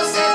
você